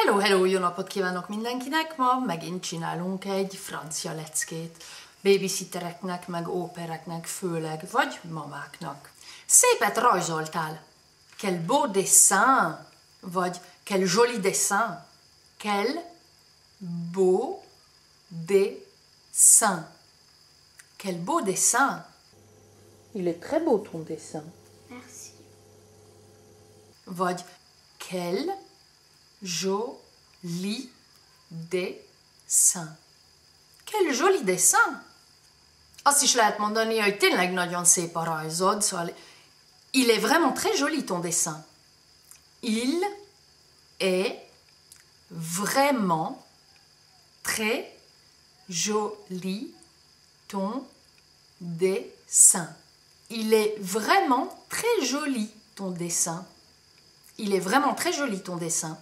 Hello, hello, jó napot kívánok mindenkinek! Ma megint csinálunk egy francia leckét. Babysittereknek, meg ópereknek főleg, vagy mamáknak. Szépet rajzoltál! Quel beau dessin! Vagy quel joli dessin! Quel beau dessin! Quel beau dessin! Il est très beau ton dessin. Merci. Vagy quel joli dessin. Quel joli dessin! Azt is lehet mondani, hogy il est vraiment très joli ton dessin. Il est vraiment très joli ton dessin. Il est vraiment très joli ton dessin. Il est vraiment très joli ton dessin.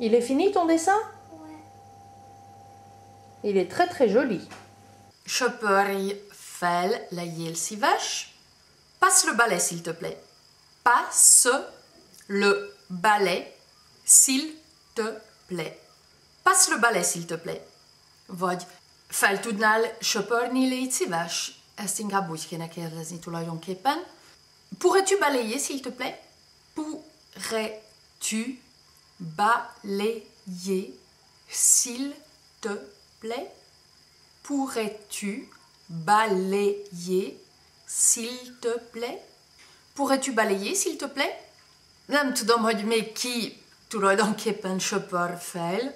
Il est fini ton dessin? Ouais. Il est très très joli. Chopper fel la yel si vache. Passe le balai s'il te plaît. Passe le balai s'il te plaît. Passe le balai s'il te plaît. Vagy fel tudnál söpörni, légy szíves? Ezt inkább úgy kéne kérdezni tulajdonképpen. Pourrais-tu balayer s'il te plaît? Pourrais-tu balayer s'il te plaît? Pourrais-tu balayer? S'il te plaît? Pourrais-tu balayer s'il te plaît? Nem tudom, hogy még ki tulajdonképpen söpör fel,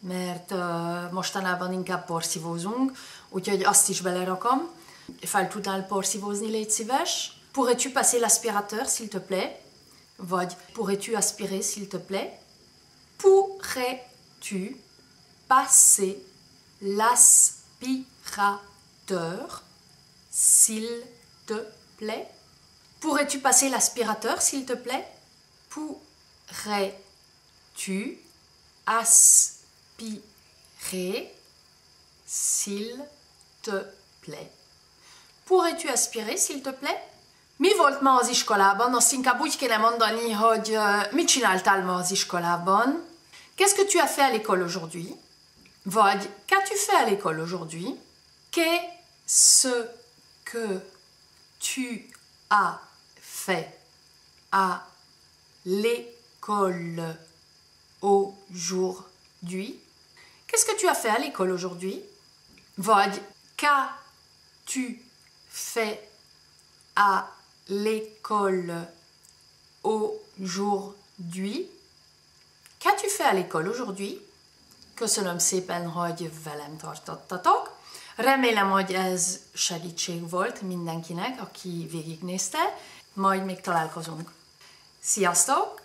mert uh, mostanában inkább porszívózunk, úgyhogy azt is belerakom. Fel tudnál porszívózni, légy szíves. Pourrais-tu passer l'aspirateur, s'il te plaît? Vagy pourrais-tu aspirer, s'il te plaît? Pourrais-tu passer l'aspirateur, s'il te plaît? Pourrais-tu passer l'aspirateur, s'il te plaît? Pourrais-tu aspirer, s'il te plaît? Pourrais-tu aspirer, s'il te plaît? Mi volt ma az iskolában? Azt inkább úgy kéne mondani, hogy mit csináltál ma az iskolában? Qu'est-ce que tu as fait à l'école aujourd'hui? Vagy qu'as-tu fait à l'école aujourd'hui? Qu'est-ce que tu as fait à l'école aujourd'hui? Qu'est-ce que tu as fait à l'école aujourd'hui? Vagy qu'as-tu fait à l'école aujourd'hui? L'école aujourd'hui? Köszönöm szépen, hogy velem tartottatok. Remélem, hogy ez segítség volt mindenkinek, aki végignézte. Majd még találkozunk. Sziasztok!